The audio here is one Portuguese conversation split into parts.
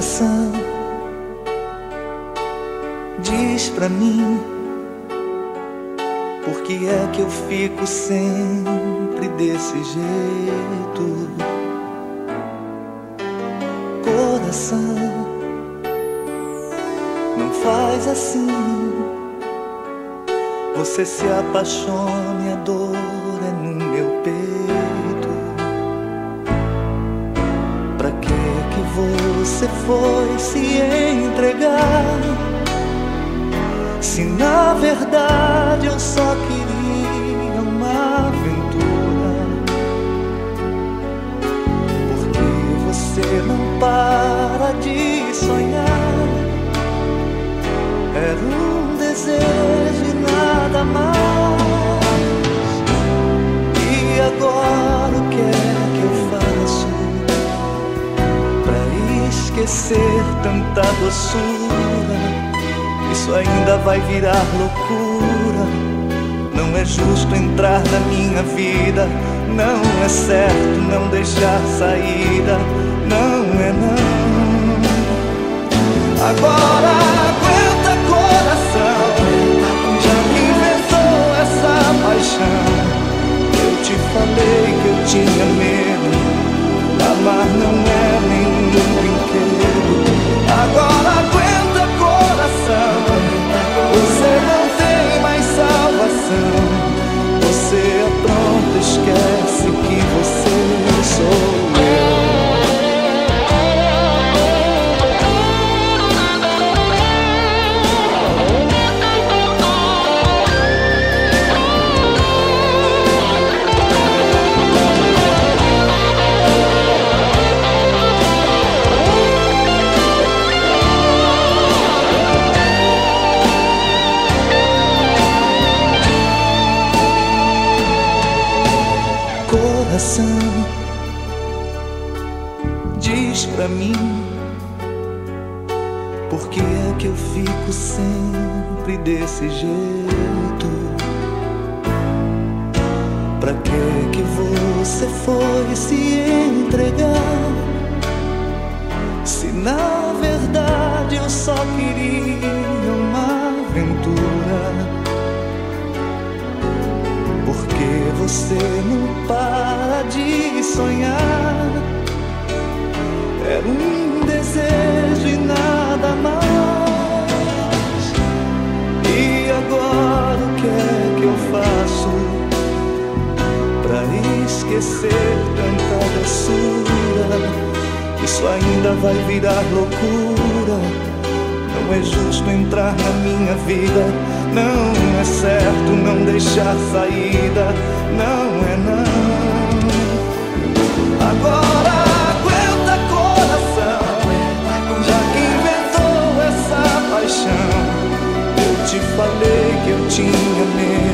coração Diz pra mim, por que é que eu fico sempre desse jeito? Coração, não faz assim. Você se apaixone, a dor você foi se entregar? Se na verdade eu só queria uma aventura. Porque você não para de sonhar. Era um desejo e nada mais. E agora o que é esquecer tanta doçura? Isso ainda vai virar loucura. Não é justo entrar na minha vida. Não é certo não deixar saída. Não é não. Agora aguenta coração. Já que inventou essa paixão. Eu te falei que eu tinha medo. Amar não é nenhum brinquedo. Agora aguenta coração. Você não tem mais salvação. Você é pronto, esquece que você sou Coração, diz pra mim por que é que eu fico sempre desse jeito? Pra que que você foi se entregar? Se na verdade eu só queria você não para de sonhar. Era um desejo e nada mais. E agora o que é que eu faço pra esquecer tanta doçura? Isso ainda vai virar loucura. Não é justo entrar na minha vida. Não é certo não deixar saída. Não é não. Agora aguenta coração. Já que inventou essa paixão. Eu te falei que eu tinha medo.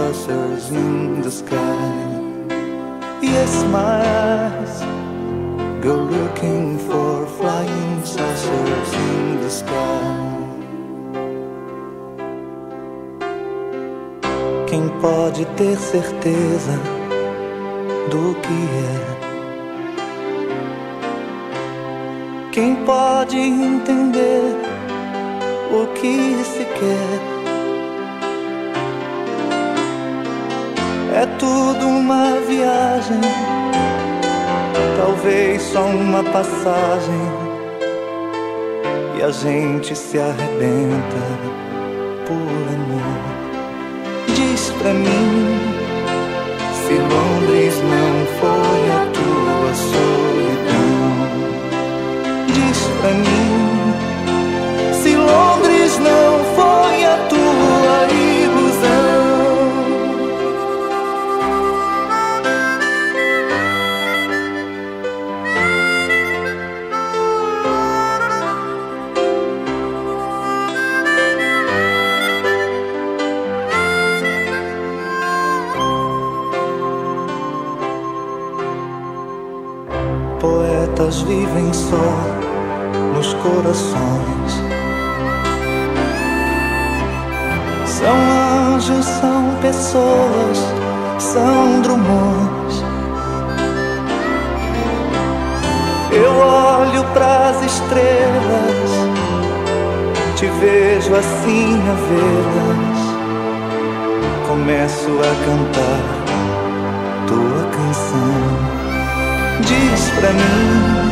Saucers in the sky. Yes, my eyes go looking for flying saucers in the sky. Quem pode ter certeza do que é? Quem pode entender o que se quer? É tudo uma viagem, talvez só uma passagem, e a gente se arrebenta por amor. Diz pra mim nos corações. São anjos, são pessoas, são drumões. Eu olho pras estrelas, te vejo assim a vê-las. Começo a cantar tua canção. Diz pra mim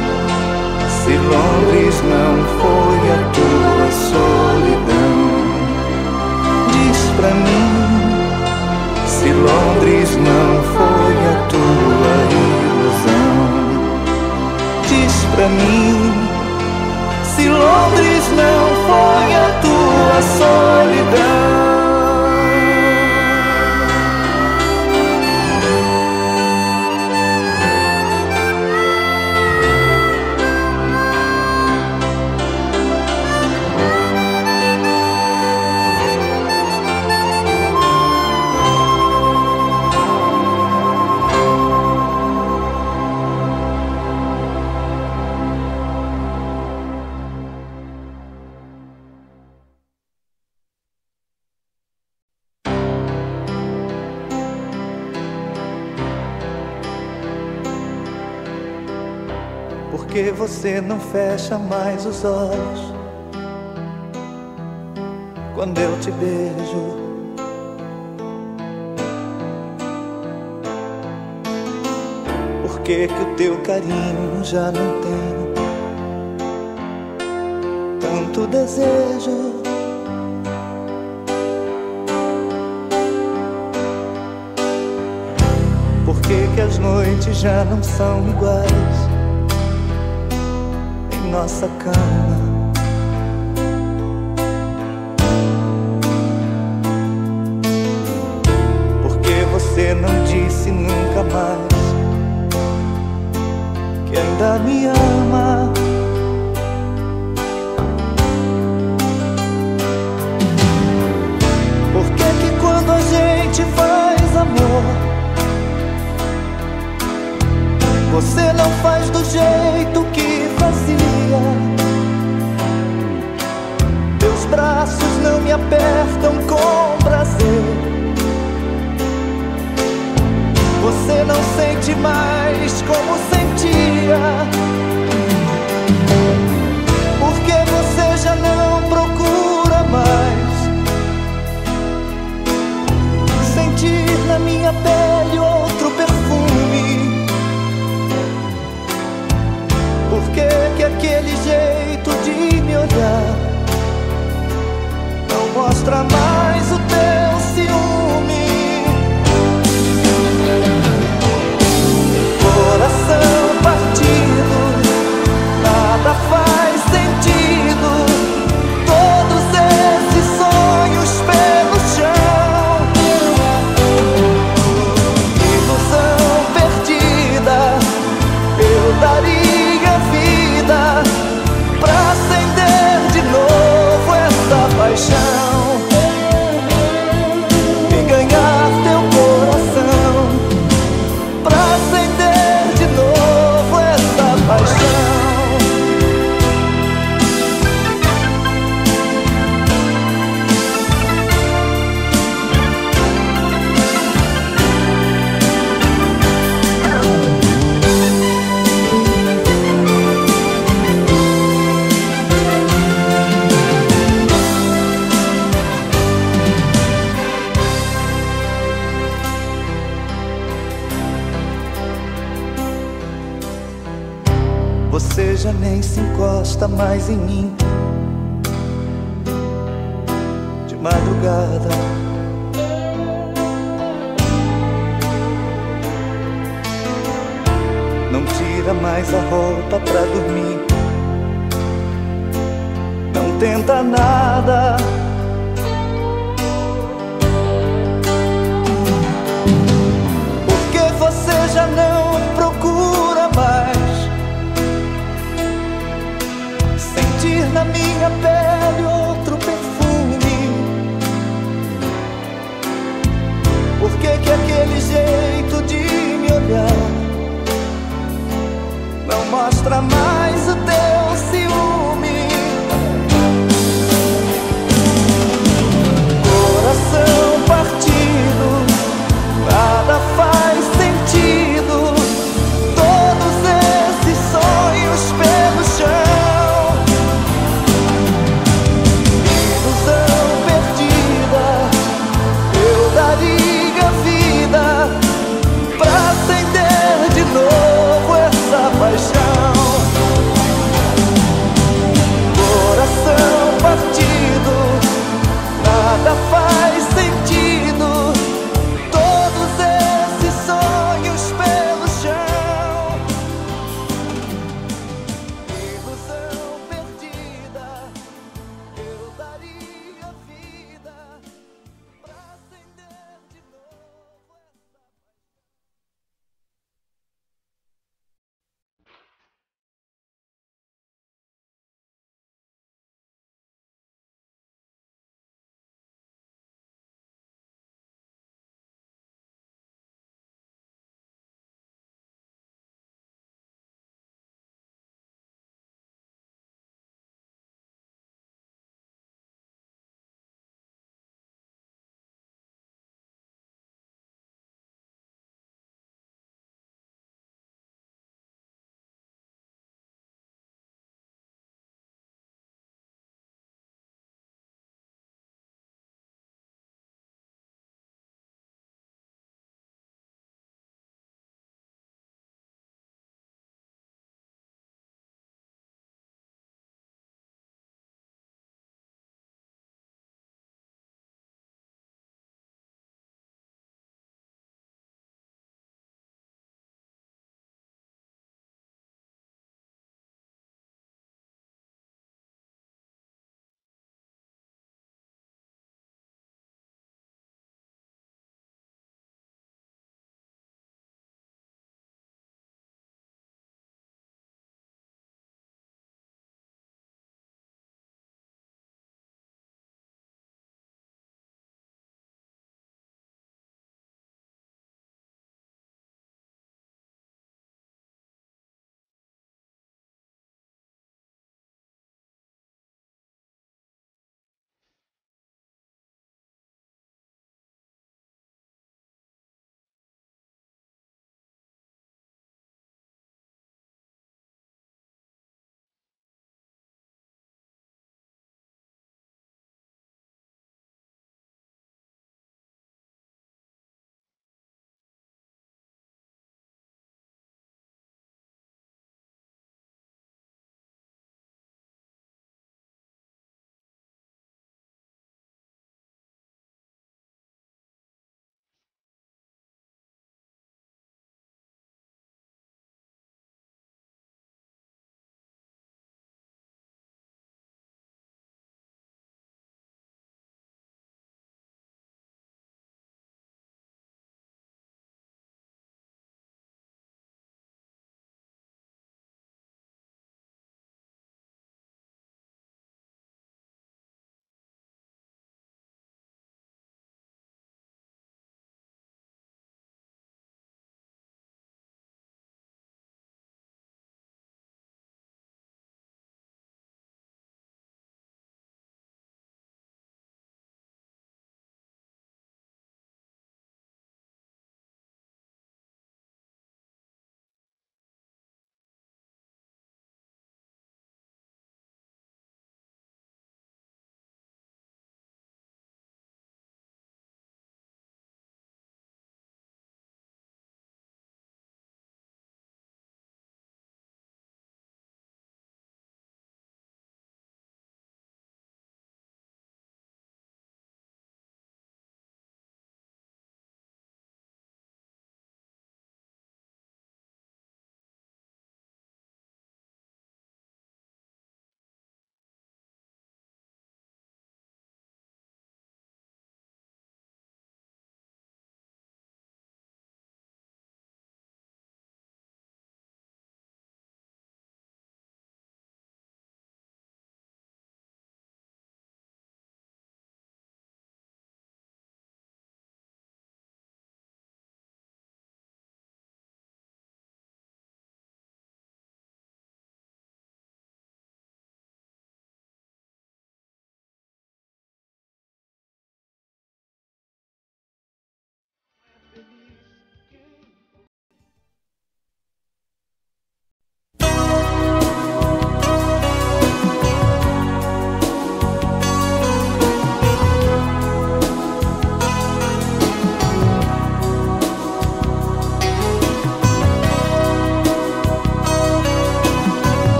se Londres não foi a tua solidão. Diz pra mim se Londres não foi a tua ilusão. Diz pra mim se Londres não foi a tua solidão. Você não fecha mais os olhos quando eu te beijo. Por que, que o teu carinho já não tem tanto desejo? Por que, que as noites já não são iguais? Nossa cama. Porque você não disse nunca mais que ainda me ama. Por que que quando a gente faz amor você não faz do jeito apertam com prazer. Você não sente mais como sentia. Porque você já não procura mais sentir na minha pele tenta nada. Porque você já não procura mais sentir na minha pele outro perfume. Por que que aquele jeito de me olhar não mostra mais o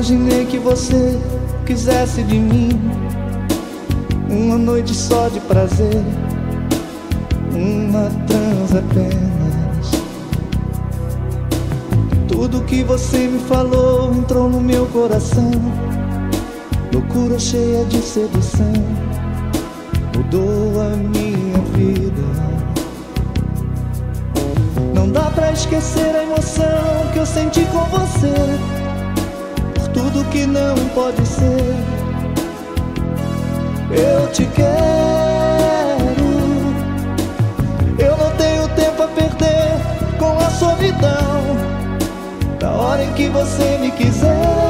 imaginei que você quisesse de mim uma noite só de prazer, uma trans apenas. Tudo que você me falou entrou no meu coração, loucura cheia de sedução, mudou a minha vida. Não dá pra esquecer a emoção que eu senti com você, que não pode ser eu te quero. Eu não tenho tempo a perder com a solidão. Da hora em que você me quiser,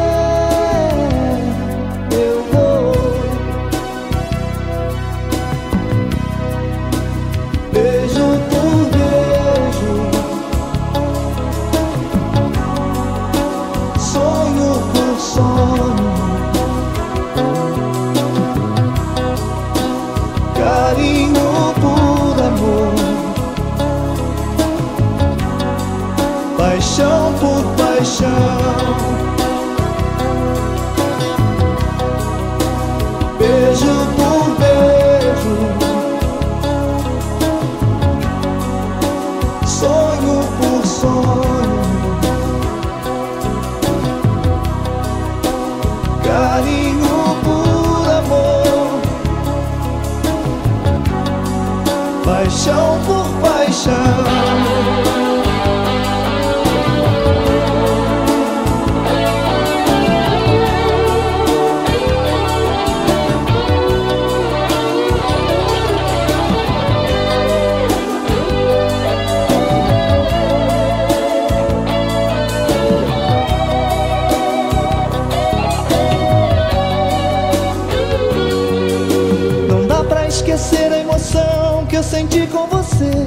paixão por paixão, beijo por beijo, sonho por sonho, carinho por amor. paixão por paixão. Eu senti com você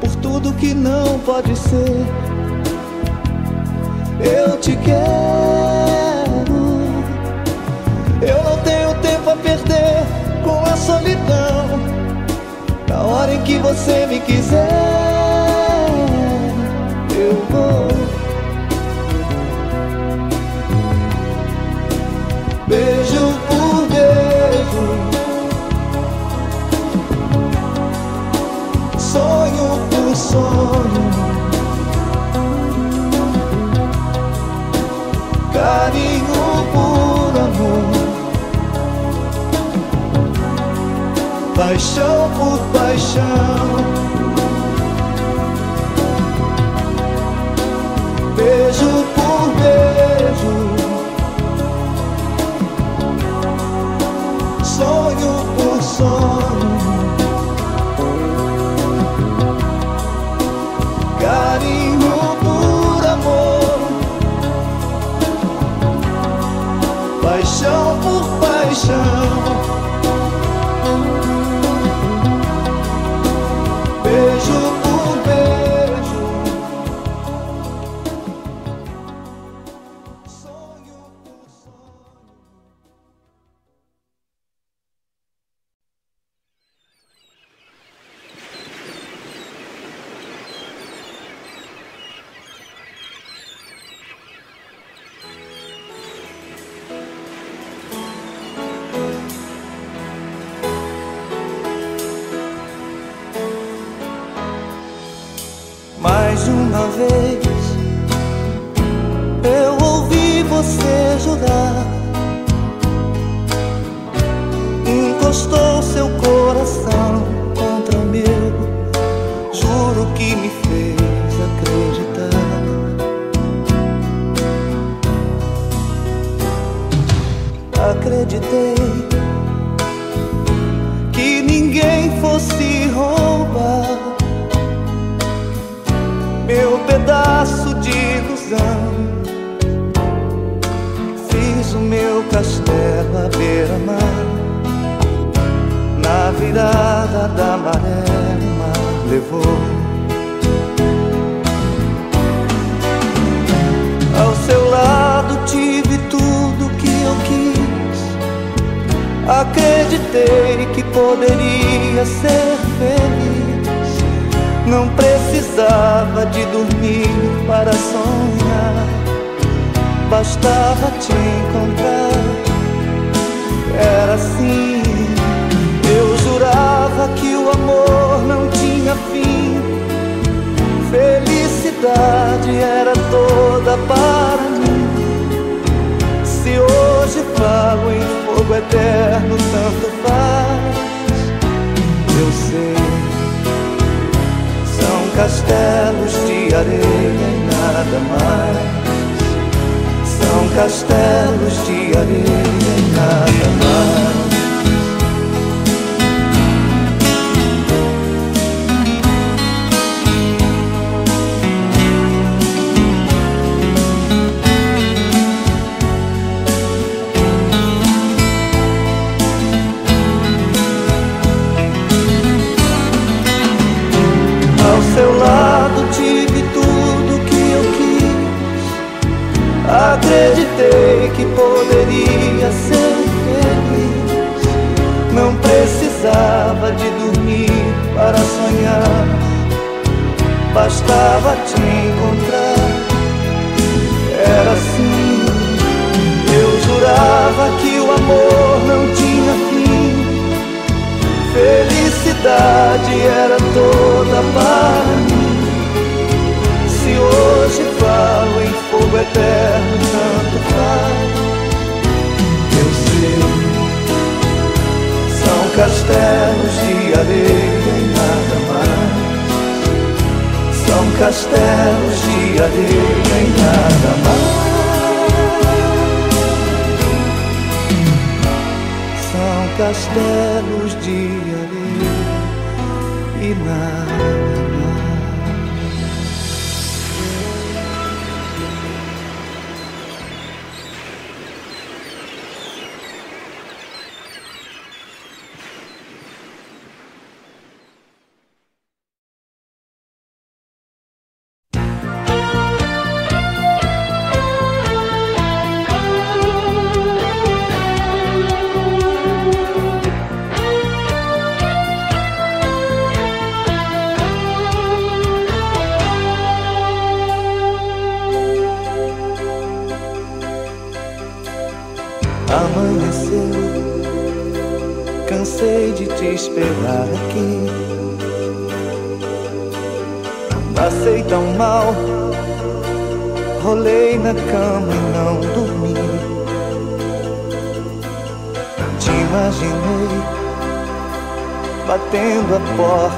Por tudo que não pode ser. Eu te quero. Eu não tenho tempo a perder com a solidão Na hora em que você me quiser. Eu vou sonho por sonho, carinho por amor, paixão por paixão. Beijo por paixão,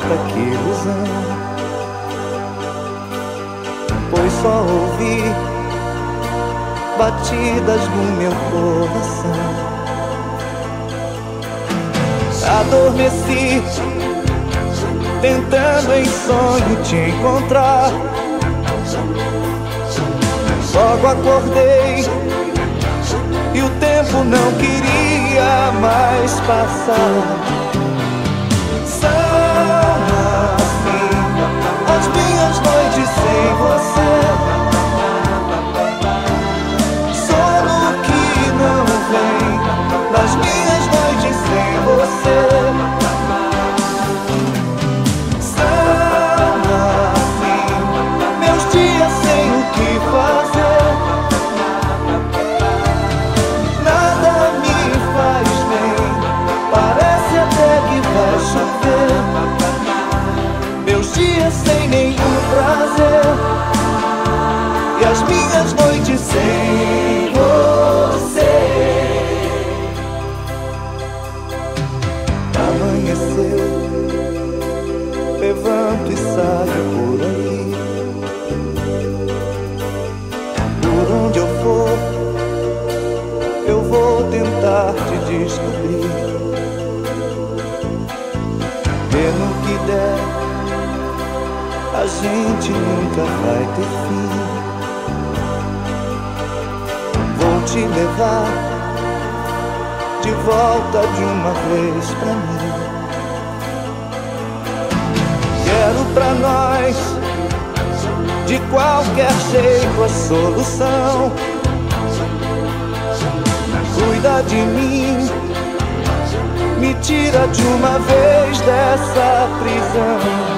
Eita, que ilusão! Pois só ouvi batidas no meu coração. Adormeci, tentando em sonho te encontrar. Logo acordei e o tempo não queria mais passar. minhas noites sem você. te levar de volta de uma vez pra mim. Quero pra nós, de qualquer jeito, a solução. Cuida de mim, me tira de uma vez dessa prisão.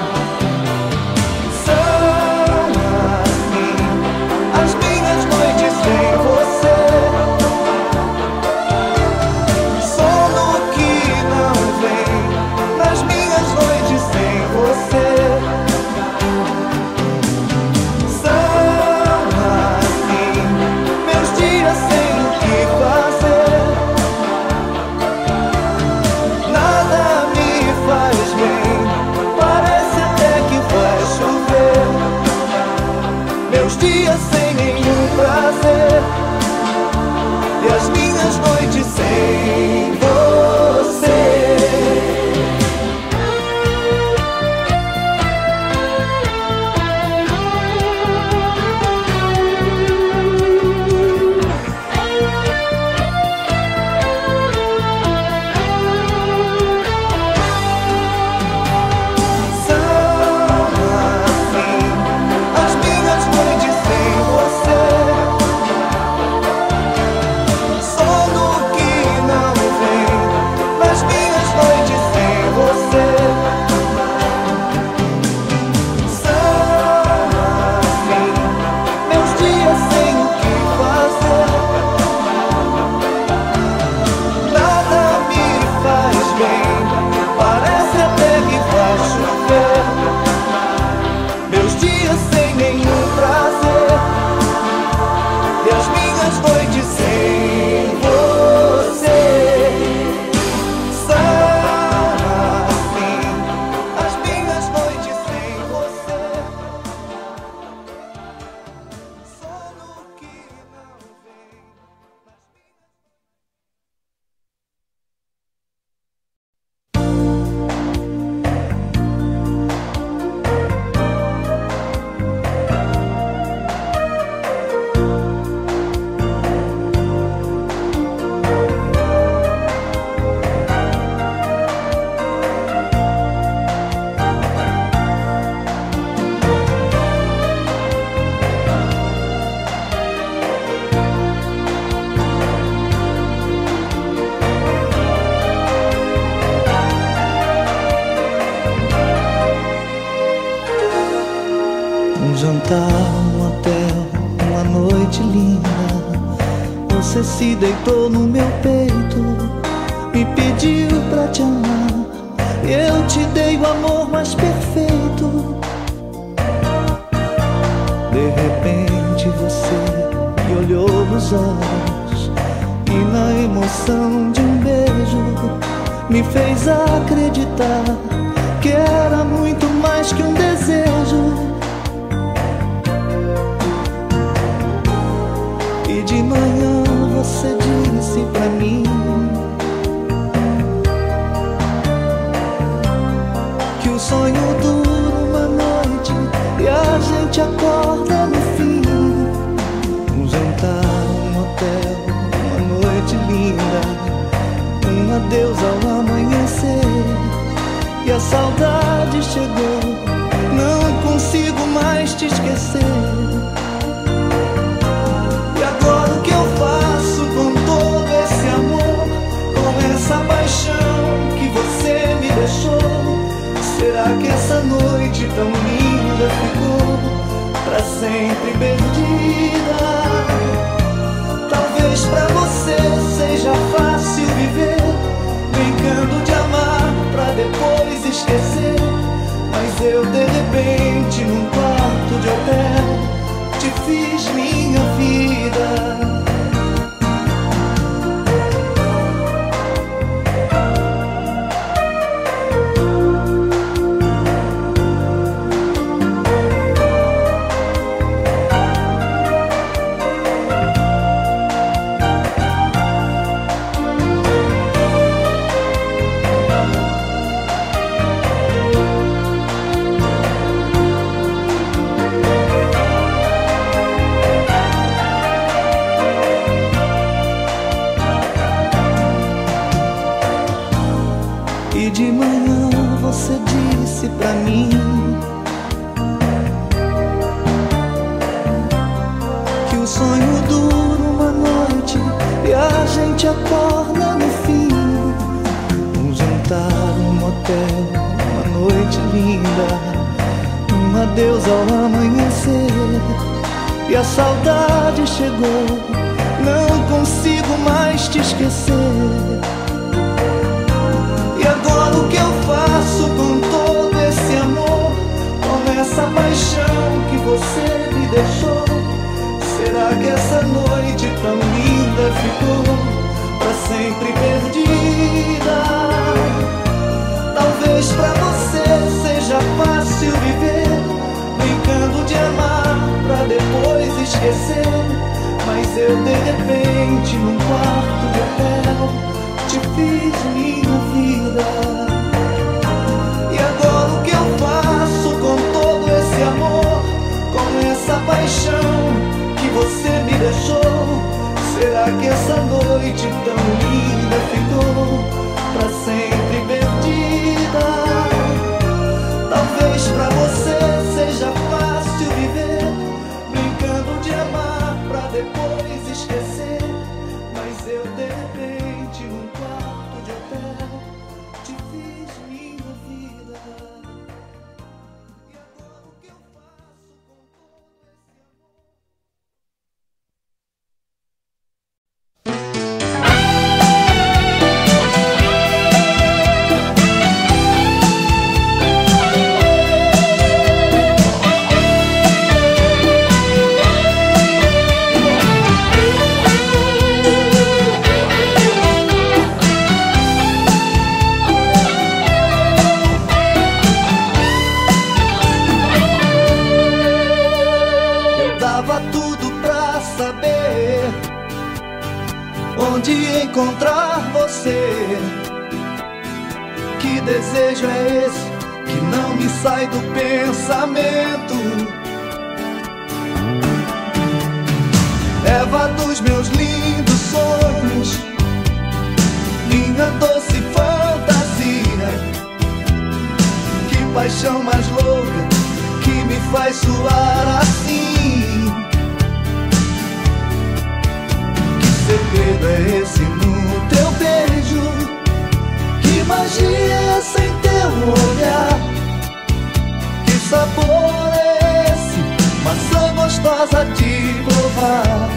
casa te provar.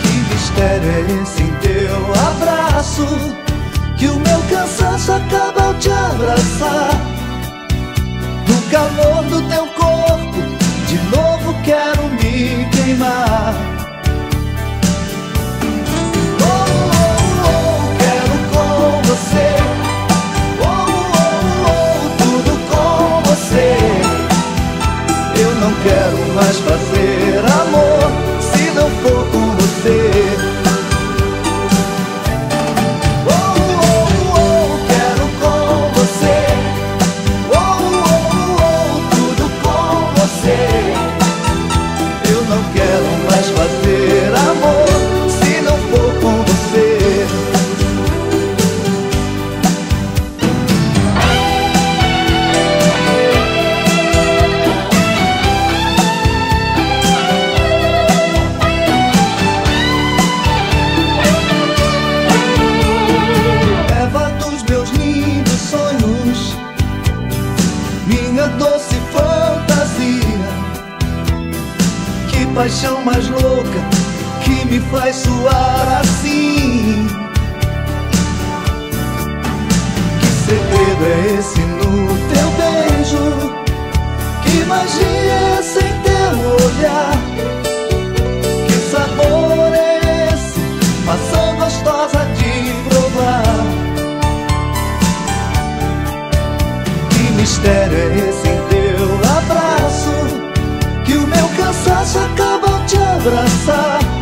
Que mistério é esse em teu abraço? Que o meu cansaço acaba ao te abraçar. No calor do teu corpo, de novo quero me queimar. Quero mais faz suar assim. Que segredo é esse no teu beijo? Que magia é essa em teu olhar? Que sabor é esse? Maçã gostosa de provar. Que mistério é esse em teu abraço? Que o meu cansaço acaba te abraçar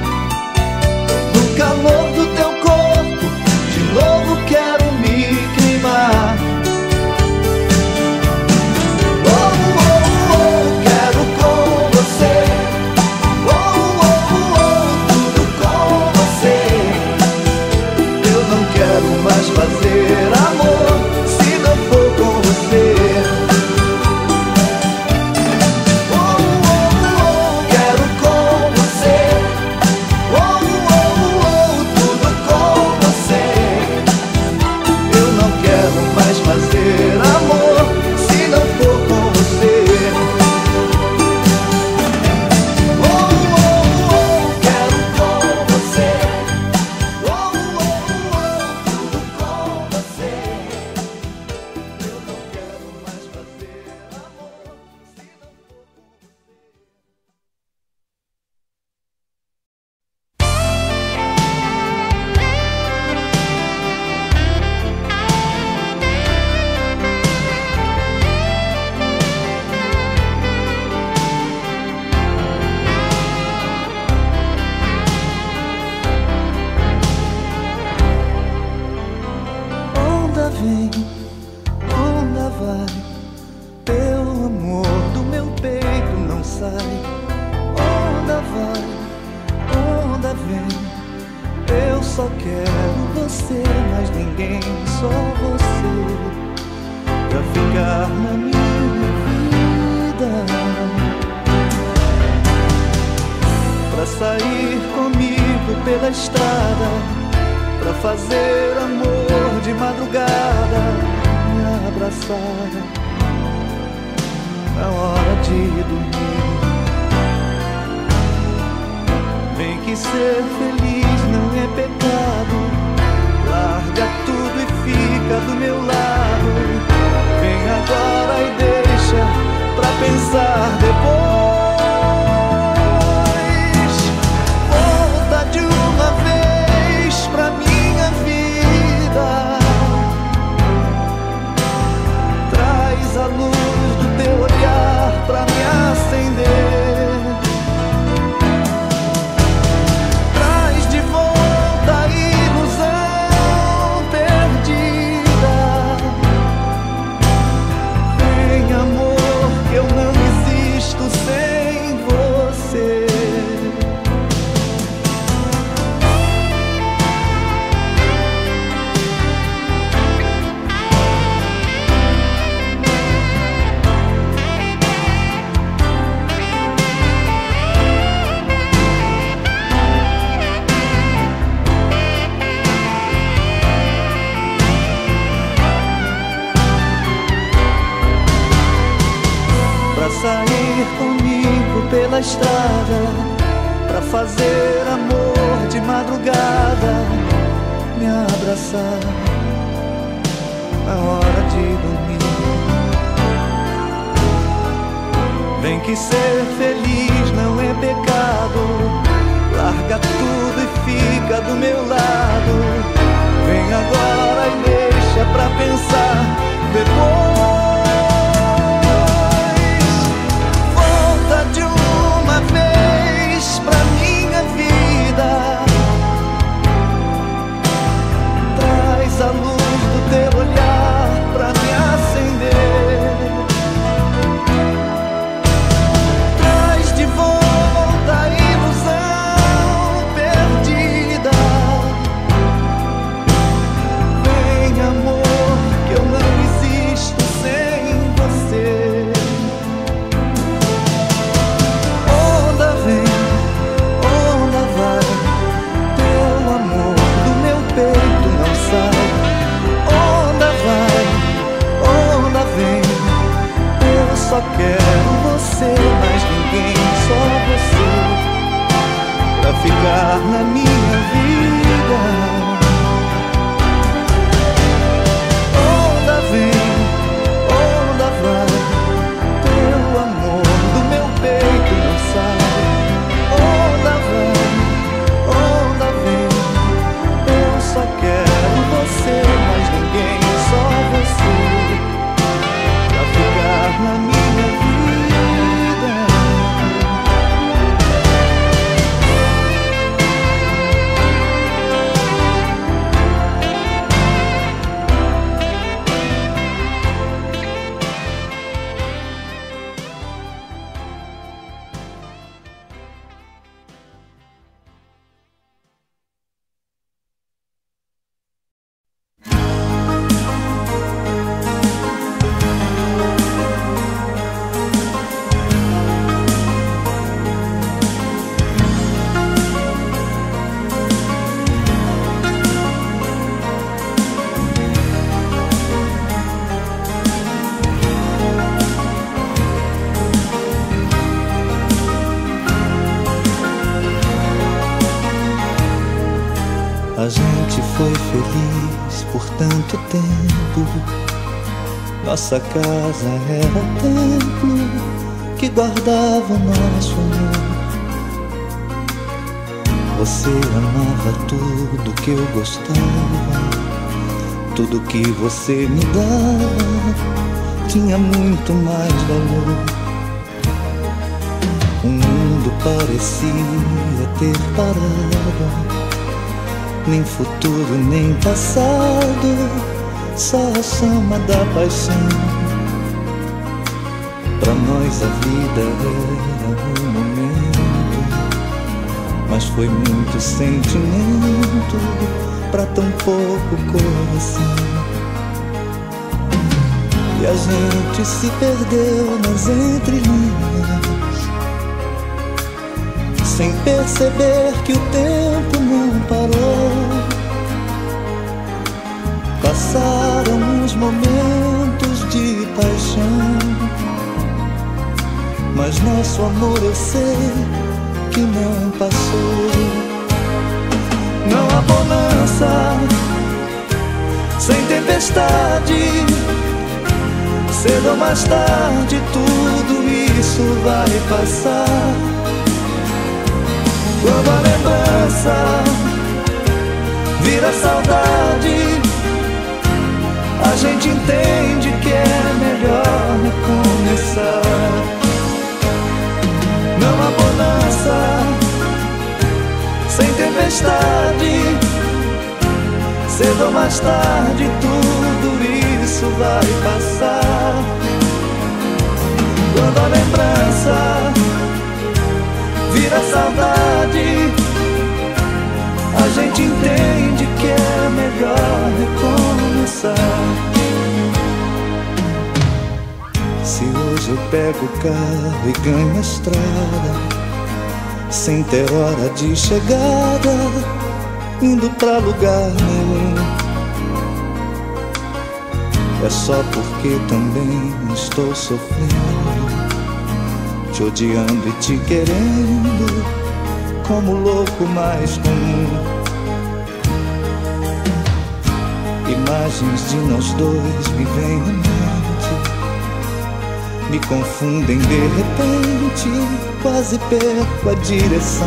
Nossa casa era templo que guardava o nosso amor. Você amava tudo que eu gostava, tudo que você me dava tinha muito mais valor. O mundo parecia ter parado, nem futuro nem passado só a soma da paixão. Pra nós a vida era um momento, mas foi muito sentimento pra tão pouco coração. E a gente se perdeu nas entrelinhas, sem perceber que o tempo não parou Passaram os momentos de paixão, mas nosso amor eu sei que não passou. Não há bonança sem tempestade. Cedo ou mais tarde tudo isso vai passar. Quando a lembrança vira saudade gente entende que é melhor recomeçar. Não há bonança sem tempestade. Cedo ou mais tarde tudo isso vai passar. Quando a lembrança vira saudade, a gente entende que é melhor recomeçar. Se hoje eu pego o carro e ganho a estrada, sem ter hora de chegada, indo pra lugar nenhum. É só porque também estou sofrendo, te odiando e te querendo, como louco mais comum. Imagens de nós dois me vêm à mente, me confundem de repente, quase perco a direção.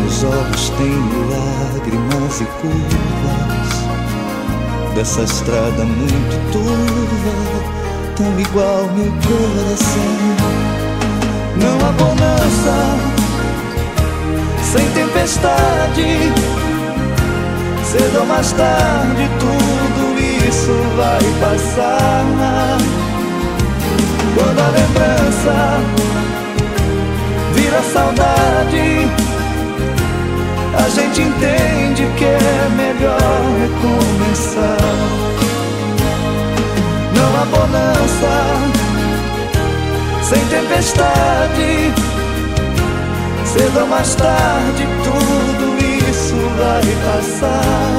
Meus olhos têm lágrimas e curvas dessa estrada muito turva, tão igual meu coração. Não há bonança sem tempestade Cedo ou mais tarde tudo isso vai passar. Quando a lembrança vira saudade, a gente entende que é melhor recomeçar. Não há bonança sem tempestade. Cedo ou mais tarde tudo isso vai passar.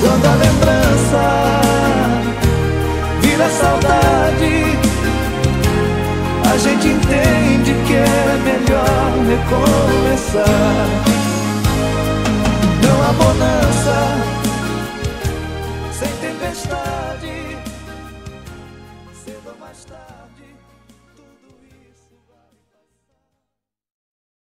Quando a lembrança vira saudade, a gente entende que é melhor recomeçar. Não há bonança